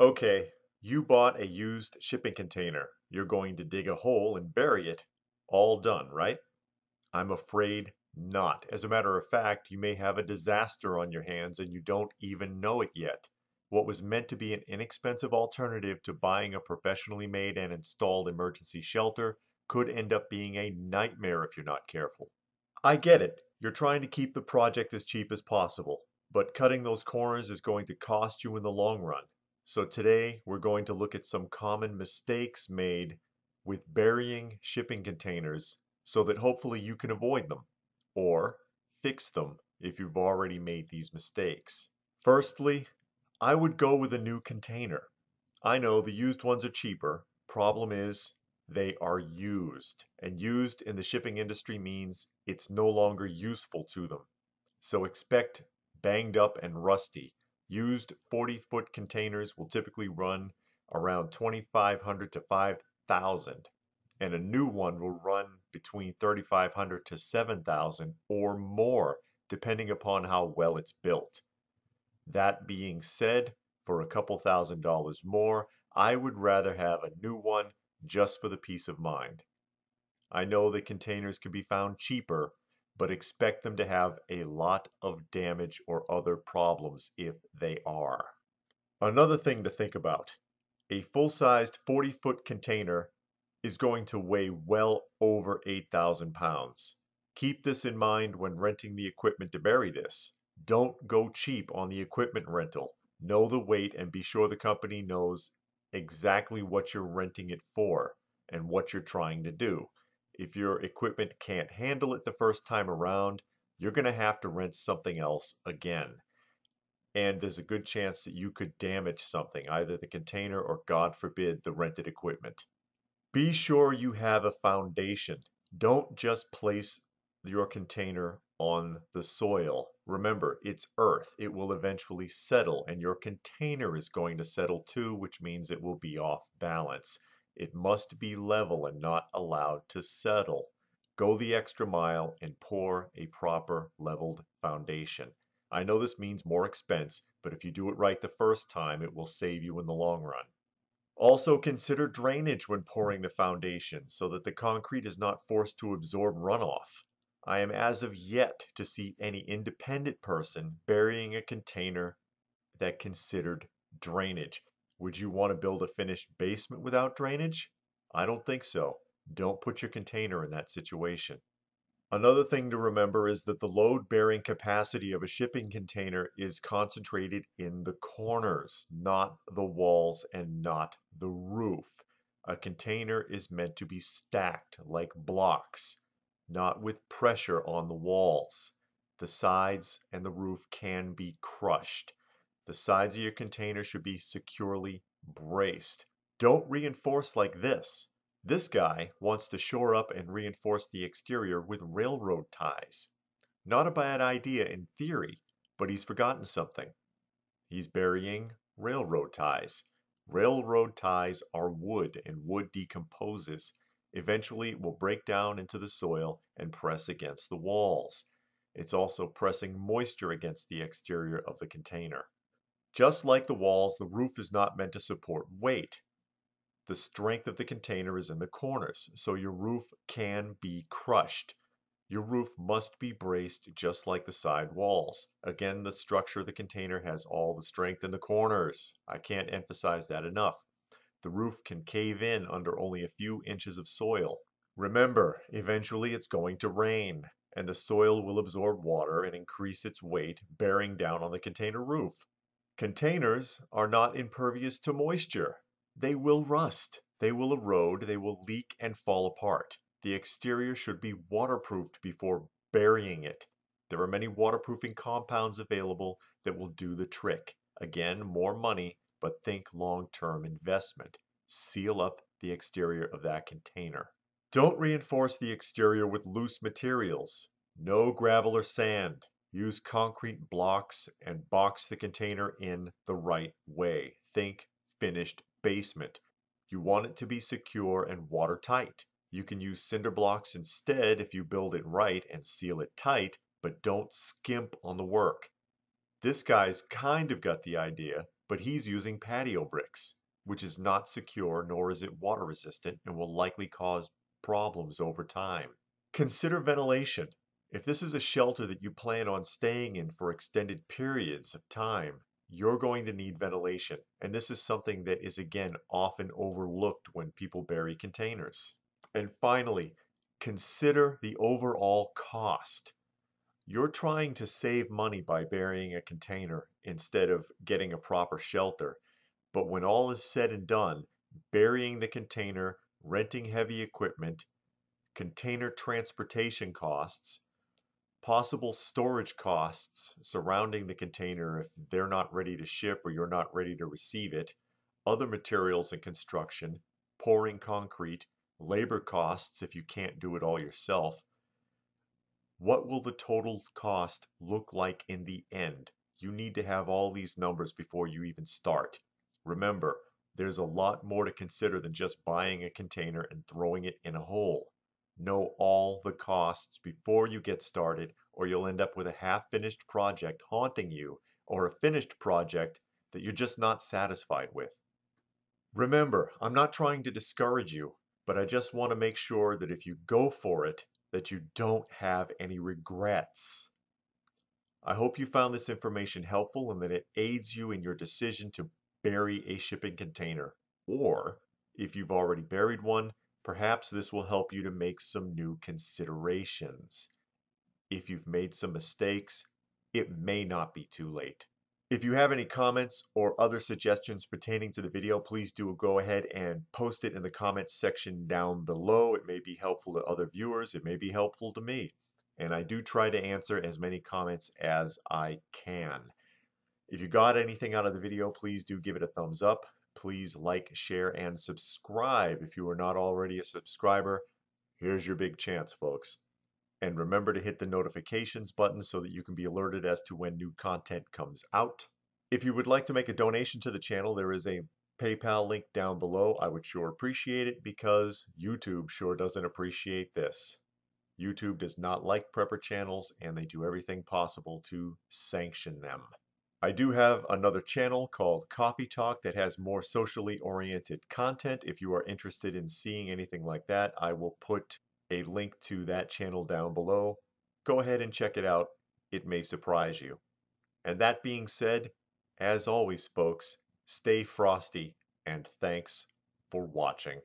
Okay, you bought a used shipping container. You're going to dig a hole and bury it. All done, right? I'm afraid not. As a matter of fact, you may have a disaster on your hands and you don't even know it yet. What was meant to be an inexpensive alternative to buying a professionally made and installed emergency shelter could end up being a nightmare if you're not careful. I get it. You're trying to keep the project as cheap as possible, but cutting those corners is going to cost you in the long run. So today we're going to look at some common mistakes made with burying shipping containers so that hopefully you can avoid them or fix them if you've already made these mistakes. Firstly, I would go with a new container. I know the used ones are cheaper. Problem is they are used and used in the shipping industry means it's no longer useful to them. So expect banged up and rusty Used 40 foot containers will typically run around 2500 to 5000 and a new one will run between 3500 to 7000 or more depending upon how well it's built. That being said, for a couple thousand dollars more, I would rather have a new one just for the peace of mind. I know that containers can be found cheaper, but expect them to have a lot of damage or other problems if they are. Another thing to think about, a full-sized 40-foot container is going to weigh well over 8,000 pounds. Keep this in mind when renting the equipment to bury this. Don't go cheap on the equipment rental. Know the weight and be sure the company knows exactly what you're renting it for and what you're trying to do. If your equipment can't handle it the first time around, you're going to have to rent something else again. And there's a good chance that you could damage something, either the container or, God forbid, the rented equipment. Be sure you have a foundation. Don't just place your container on the soil. Remember, it's earth. It will eventually settle, and your container is going to settle too, which means it will be off balance. It must be level and not allowed to settle. Go the extra mile and pour a proper leveled foundation. I know this means more expense, but if you do it right the first time, it will save you in the long run. Also consider drainage when pouring the foundation so that the concrete is not forced to absorb runoff. I am as of yet to see any independent person burying a container that considered drainage. Would you want to build a finished basement without drainage? I don't think so. Don't put your container in that situation. Another thing to remember is that the load bearing capacity of a shipping container is concentrated in the corners, not the walls and not the roof. A container is meant to be stacked like blocks, not with pressure on the walls. The sides and the roof can be crushed. The sides of your container should be securely braced. Don't reinforce like this. This guy wants to shore up and reinforce the exterior with railroad ties. Not a bad idea in theory, but he's forgotten something. He's burying railroad ties. Railroad ties are wood and wood decomposes. Eventually it will break down into the soil and press against the walls. It's also pressing moisture against the exterior of the container. Just like the walls, the roof is not meant to support weight. The strength of the container is in the corners, so your roof can be crushed. Your roof must be braced just like the side walls. Again, the structure of the container has all the strength in the corners. I can't emphasize that enough. The roof can cave in under only a few inches of soil. Remember, eventually it's going to rain, and the soil will absorb water and increase its weight, bearing down on the container roof. Containers are not impervious to moisture. They will rust, they will erode, they will leak and fall apart. The exterior should be waterproofed before burying it. There are many waterproofing compounds available that will do the trick. Again, more money, but think long-term investment. Seal up the exterior of that container. Don't reinforce the exterior with loose materials. No gravel or sand. Use concrete blocks and box the container in the right way. Think finished basement. You want it to be secure and watertight. You can use cinder blocks instead if you build it right and seal it tight, but don't skimp on the work. This guy's kind of got the idea, but he's using patio bricks, which is not secure nor is it water resistant and will likely cause problems over time. Consider ventilation. If this is a shelter that you plan on staying in for extended periods of time, you're going to need ventilation. And this is something that is, again, often overlooked when people bury containers. And finally, consider the overall cost. You're trying to save money by burying a container instead of getting a proper shelter. But when all is said and done, burying the container, renting heavy equipment, container transportation costs, possible storage costs surrounding the container if they're not ready to ship or you're not ready to receive it, other materials and construction, pouring concrete, labor costs if you can't do it all yourself. What will the total cost look like in the end? You need to have all these numbers before you even start. Remember, there's a lot more to consider than just buying a container and throwing it in a hole. Know all the costs before you get started, or you'll end up with a half finished project haunting you, or a finished project that you're just not satisfied with. Remember, I'm not trying to discourage you, but I just want to make sure that if you go for it, that you don't have any regrets. I hope you found this information helpful and that it aids you in your decision to bury a shipping container. Or, if you've already buried one, Perhaps this will help you to make some new considerations. If you've made some mistakes, it may not be too late. If you have any comments or other suggestions pertaining to the video, please do go ahead and post it in the comments section down below. It may be helpful to other viewers. It may be helpful to me. And I do try to answer as many comments as I can. If you got anything out of the video, please do give it a thumbs up please like, share, and subscribe if you are not already a subscriber. Here's your big chance, folks. And remember to hit the notifications button so that you can be alerted as to when new content comes out. If you would like to make a donation to the channel, there is a PayPal link down below. I would sure appreciate it because YouTube sure doesn't appreciate this. YouTube does not like prepper channels and they do everything possible to sanction them. I do have another channel called Coffee Talk that has more socially oriented content. If you are interested in seeing anything like that, I will put a link to that channel down below. Go ahead and check it out. It may surprise you. And that being said, as always, folks, stay frosty and thanks for watching.